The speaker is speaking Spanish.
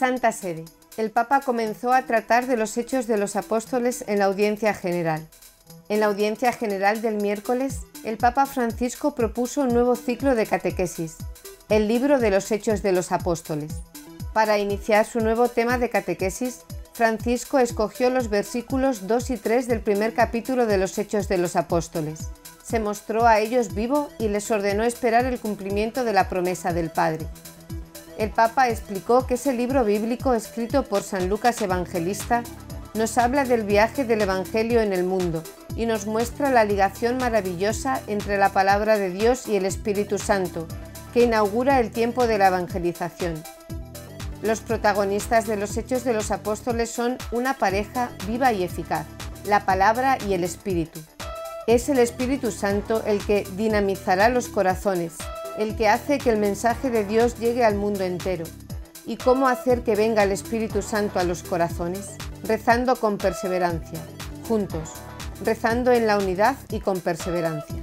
Santa Sede. El Papa comenzó a tratar de los hechos de los apóstoles en la audiencia general. En la audiencia general del miércoles, el Papa Francisco propuso un nuevo ciclo de catequesis, el libro de los hechos de los apóstoles. Para iniciar su nuevo tema de catequesis, Francisco escogió los versículos 2 y 3 del primer capítulo de los Hechos de los Apóstoles. Se mostró a ellos vivo y les ordenó esperar el cumplimiento de la promesa del Padre. El Papa explicó que ese libro bíblico escrito por San Lucas Evangelista nos habla del viaje del Evangelio en el mundo y nos muestra la ligación maravillosa entre la palabra de Dios y el Espíritu Santo, que inaugura el tiempo de la evangelización. Los protagonistas de los Hechos de los Apóstoles son una pareja viva y eficaz, la palabra y el Espíritu. Es el Espíritu Santo el que dinamizará los corazones, el que hace que el mensaje de Dios llegue al mundo entero. ¿Y cómo hacer que venga el Espíritu Santo a los corazones? Rezando con perseverancia, juntos, rezando en la unidad y con perseverancia.